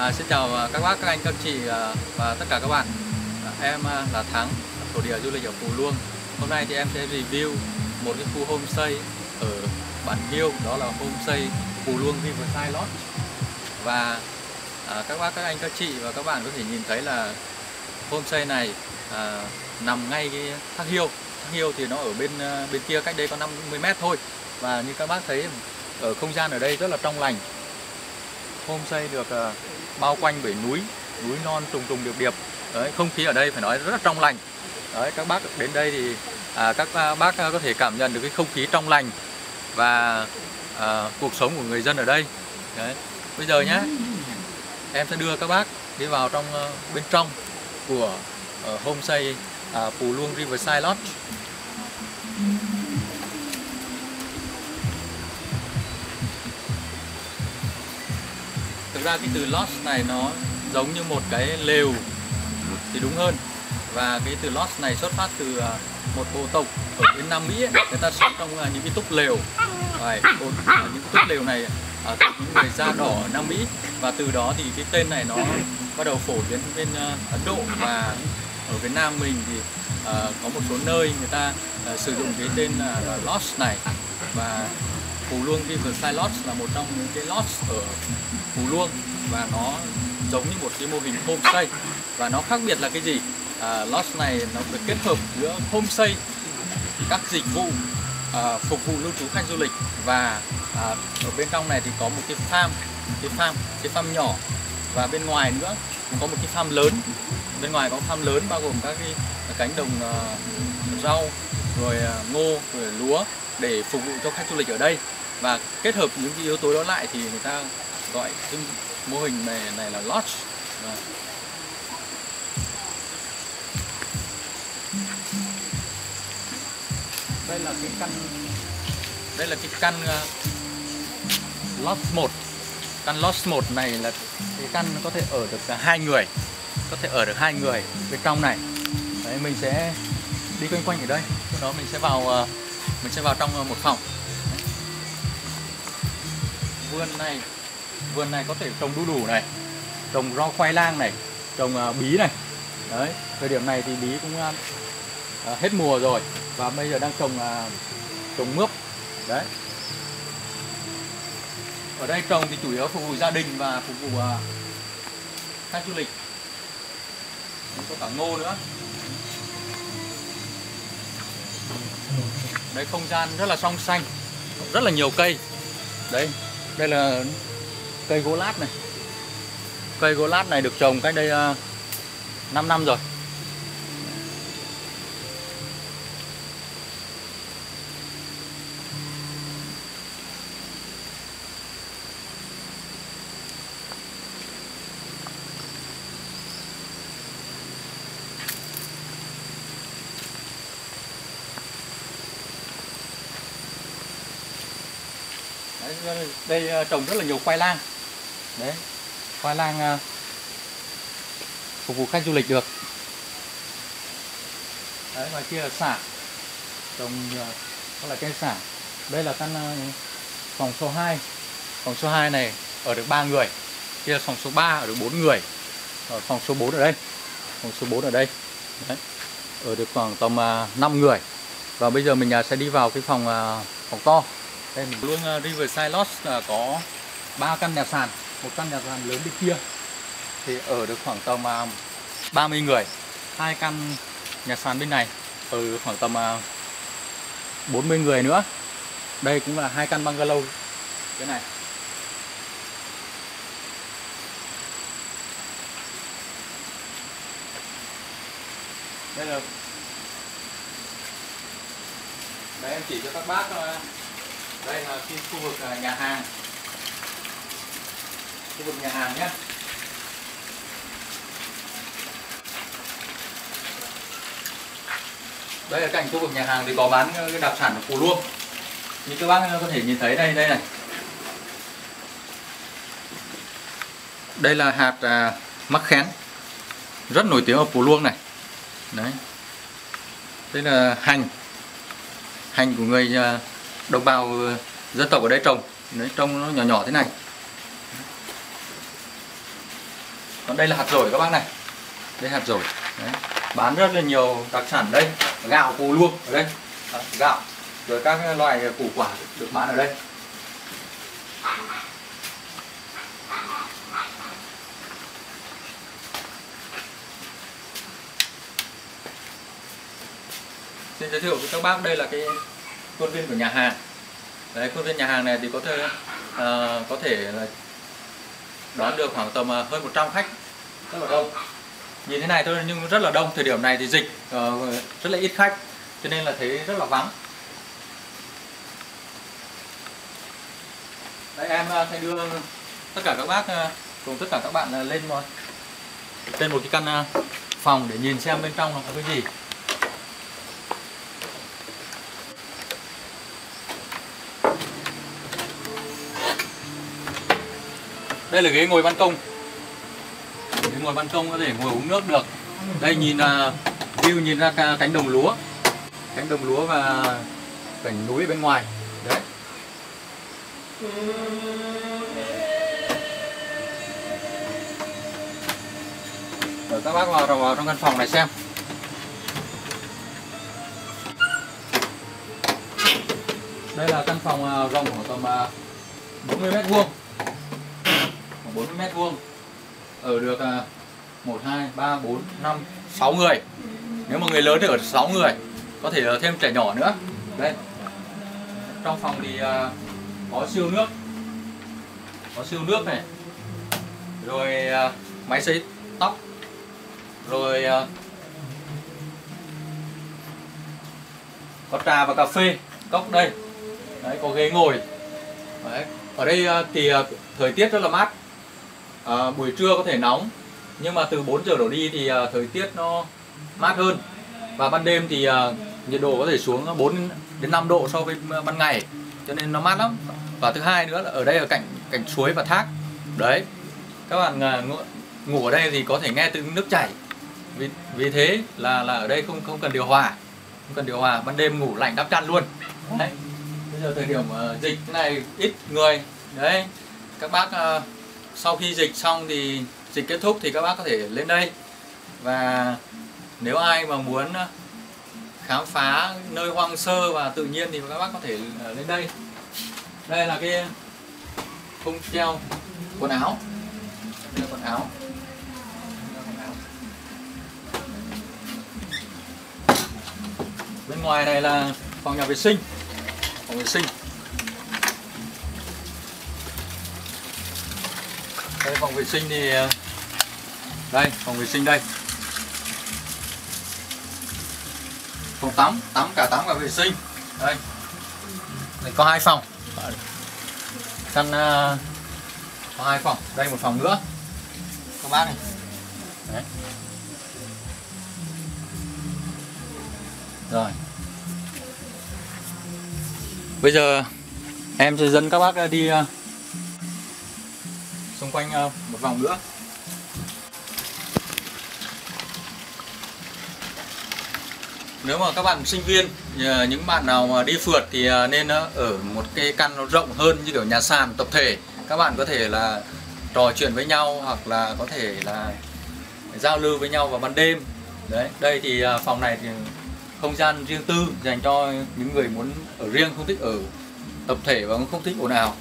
À, xin chào à, các bác, các anh, các chị à, và tất cả các bạn. À, em à, là Thắng, thổ địa du lịch ở Phú Luông. Hôm nay thì em sẽ review một cái khu homestay ở bản Hiêu, đó là homestay Phú Luông Riverside Lodge. Và à, các bác, các anh, các chị và các bạn có thể nhìn thấy là homestay này à, nằm ngay cái thác Hiêu. Thác Hiêu thì nó ở bên bên kia cách đây có 50 mét thôi. Và như các bác thấy ở không gian ở đây rất là trong lành. Homestay được uh, bao quanh bởi núi núi non trùng trùng điệp điệp. Đấy không khí ở đây phải nói rất là trong lành. Đấy các bác đến đây thì à, các à, bác à, có thể cảm nhận được cái không khí trong lành và à, cuộc sống của người dân ở đây. Đấy bây giờ nhé em sẽ đưa các bác đi vào trong uh, bên trong của uh, homestay uh, Phù Luông Riverside Lodge. Thực ra cái từ lost này nó giống như một cái lều thì đúng hơn. Và cái từ lost này xuất phát từ à, một bộ tộc ở bên Nam Mỹ ấy, người ta sống trong à, những cái túp lều. Đấy, à, những túp lều này ở những người da đỏ ở Nam Mỹ. Và từ đó thì cái tên này nó bắt đầu phổ biến bên Ấn Độ. Và ở Việt Nam mình thì uh, có một số nơi người ta uh, sử dụng cái tên là Lost này. Và Phú Luông Riverside Lodge là một trong những cái lodge ở Phú Luông và nó giống như một cái mô hình homestay. Và nó khác biệt là cái gì? À, lodge này nó được kết hợp giữa homestay các dịch vụ à, phục vụ lưu trú khách du lịch và à, ở bên trong này thì có một cái farm cái farm cái farm nhỏ. Và bên ngoài nữa cũng có một cái farm lớn. Bên ngoài có farm lớn bao gồm các cái cánh đồng uh, rau rồi uh, ngô rồi lúa để phục vụ cho khách du lịch ở đây và kết hợp những cái yếu tố đó lại thì người ta gọi cái mô hình này này là lodge. Và đây là cái căn đây là cái căn uh, lodge 1 căn lodge 1 này là cái căn có thể ở được hai người. Có thể ở được hai người bên trong này. Đấy mình sẽ đi quanh quanh ở đây. Sau đó mình sẽ vào uh, mình sẽ vào trong một phòng vườn này. Vườn này có thể trồng đu đủ này trồng rau khoai lang này trồng uh, bí này. Đấy thời điểm này thì bí cũng uh, hết mùa rồi và bây giờ đang trồng uh, trồng mướp. Đấy. Ở đây trồng thì chủ yếu phục vụ gia đình và phục vụ uh, khách du lịch. Có cả ngô nữa. Đấy không gian rất là song xanh rất là nhiều cây. Đấy đây là cây gỗ lát này. Cây gỗ lát này được trồng cách đây à, 5 năm rồi. Đấy, đây ờ, trồng rất là nhiều khoai lang. Đấy khoai lang ờ, phục vụ khách du lịch được. Đấy ngoài kia là xả trồng ờ, các loại cây xả đây là căn phòng số 2 phòng số 2 này ở được 3 người. Kia là phòng số 3 ở được 4 người. Ở phòng số 4 ở đây. Phòng số 4 ở đây. Đấy. ở được khoảng tầm 5 người. Và bây giờ mình sẽ đi vào cái phòng phòng to đây mình luôn uh, Riverside Lodge là ờ, có ba căn nhà sàn. Một căn nhà sàn lớn bên kia. Thì ở được khoảng tầm ờ, uh, 30 người. Hai căn nhà sàn bên này ở khoảng tầm uh, 40 người nữa. Đây cũng là hai căn bungalow. Cái này. Đây là đây em chỉ cho các bác thôi đây là cái khu vực à, nhà hàng. Khu vực nhà hàng nhé. Đây là cảnh khu vực nhà hàng thì có bán ờ, cái đặc sản của Phú Luông. Như các bác ờ, có thể nhìn thấy đây đây này. Đây là hạt à, mắc khén. Rất nổi tiếng ở Phú Luông này. Đấy. Đây là hành. Hành của người à, đồng bào ờ, dân tộc ở đây trồng. Đấy, trông nó nhỏ nhỏ thế này. Còn đây là hạt rổi các bác này. Đây hạt rổi Đấy. bán rất là nhiều đặc sản đây. Gạo, củ luôn ở đây. Gạo, rồi các loại củ quả được bán ở đây. Xin giới thiệu với các bác, đây là cái khuôn viên của nhà hàng. Đấy khuôn viên nhà hàng này thì có thể uh, có thể là đón được khoảng tầm uh, hơn 100 khách. Rất là đông. Nhìn thế này thôi nhưng rất là đông. Thời điểm này thì dịch uh, rất là ít khách cho nên là thấy rất là vắng. Đấy, em à, sẽ đưa tất cả các bác cùng tất cả các bạn lên một lên một cái căn phòng để nhìn xem bên trong nó có cái gì. Đây là ghế ngồi ban công. Ghế ngồi ban công có thể ngồi uống nước được. Đây nhìn là view nhìn ra cánh đồng lúa. Cánh đồng lúa và cảnh núi bên ngoài. Đấy. Rồi các bác vào, vào trong căn phòng này xem. Đây là căn phòng à, rộng khoảng tầm à, 40 mét vuông. 40 mét vuông. Ở được 1 2 3 4 5 6 người. Nếu mà người lớn thì ở 6 người. Có thể thêm trẻ nhỏ nữa. Đây trong phòng thì à, có siêu nước. Có siêu nước này. Rồi à, máy sấy tóc. Rồi à, có trà và cà phê. Cốc đây. Đấy, có ghế ngồi. Đấy. ở đây thì thời tiết rất là mát à, buổi trưa có thể nóng nhưng mà từ 4 giờ đổ đi thì à, thời tiết nó mát hơn. Và ban đêm thì à, nhiệt độ có thể xuống 4 đến 5 độ so với ban ngày cho nên nó mát lắm. Và thứ hai nữa là ở đây ở cạnh cạnh suối và thác. Đấy các bạn à, ngủ, ngủ ở đây thì có thể nghe tiếng nước chảy. Vì vì thế là là ở đây không không cần điều hòa không cần điều hòa ban đêm ngủ lạnh đắp chăn luôn. Đấy bây giờ thời điểm uh, dịch này ít người. Đấy các bác uh, sau khi dịch xong thì dịch kết thúc thì các bác có thể lên đây. Và nếu ai mà muốn ờ, khám phá nơi hoang sơ và tự nhiên thì các bác có thể ờ, lên đây. Đây là cái khung treo quần áo. Đây là quần áo. Bên ngoài này là phòng nhà vệ sinh. Phòng vệ sinh. Đây phòng vệ sinh thì ờ, đây phòng vệ sinh đây. Phòng tắm tắm cả tắm cả vệ sinh. Đây. Đây có hai phòng. Căn uh, có hai phòng. Đây một phòng nữa. Các bác này. Đấy. rồi. Bây giờ em sẽ dẫn các bác ờ, đi uh, xung quanh ờ, một vòng nữa. Nếu mà các bạn sinh viên ờ, những bạn nào mà đi phượt thì ờ, nên ở một cái căn nó rộng hơn như kiểu nhà sàn tập thể. Các bạn có thể là trò chuyện với nhau hoặc là có thể là giao lưu với nhau vào ban đêm. Đấy, đây thì phòng này thì không gian riêng tư dành cho những người muốn ở riêng, không thích ở tập thể và không thích ồn ào.